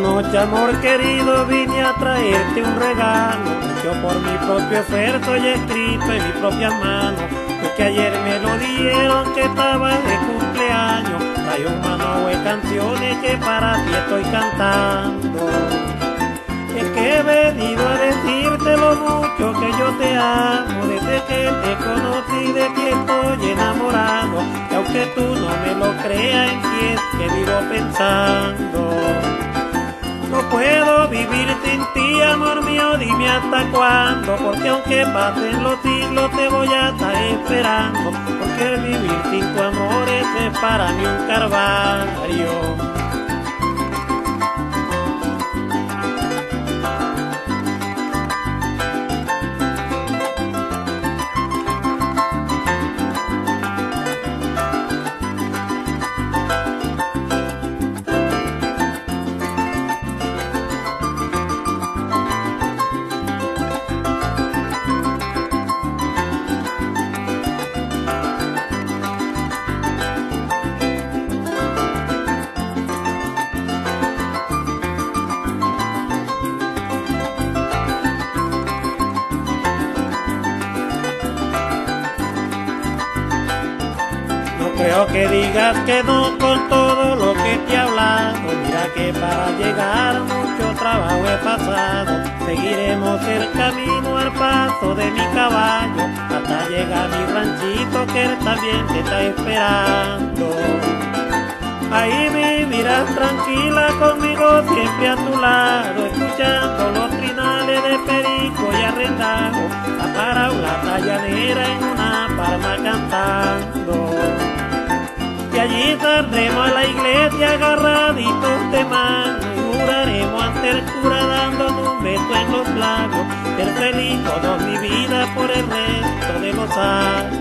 Este amor querido vine a traerte un regalo, yo por mi propio esfuerzo y escrito en mi propia mano, porque ayer me lo dieron que estaba de cumpleaños, hay un mano de canciones que para ti estoy cantando. Es que he venido a decirte lo mucho que yo te amo, desde que te conocí de ti estoy enamorado, y aunque tú no me lo creas en ti es que vivo pensando. Dime hasta cuándo, porque aunque pasen los siglos te voy a estar esperando, porque vivir sin tu amor es para mí un carvario. Creo que digas que no con todo lo que te he hablado. Mira que para llegar mucho trabajo he pasado. Seguiremos el camino al paso de mi caballo hasta llegar a mi ranchito que él también te está esperando. Ahí vivirás tranquila conmigo siempre a tu lado, escuchando los trinales de perico y arrendado, a la tallanera en una palma cantando saldremos a la iglesia agarraditos de mano y juraremos ante el cura dándonos un beso en los labios, ser feliz toda mi vida por el resto de los años.